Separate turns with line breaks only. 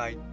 right